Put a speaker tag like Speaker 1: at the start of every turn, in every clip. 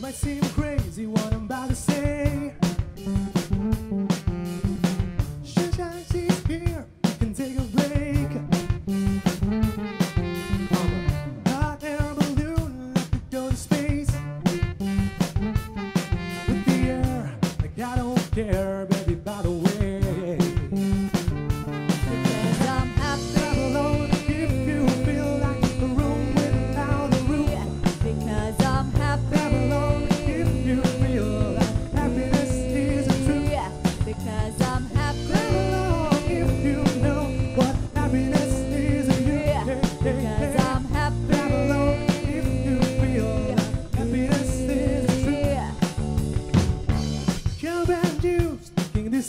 Speaker 1: Might seem crazy what I'm to say. Take a break. Hot air balloon, to space. With the air, like I don't care, baby, by the way.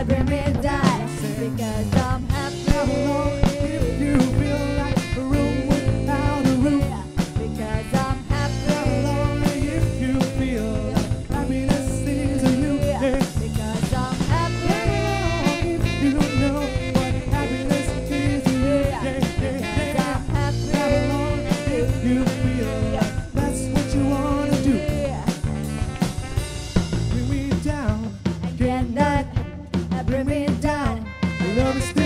Speaker 1: I bring me dice
Speaker 2: because I'm happy.
Speaker 1: bring me
Speaker 2: down. I love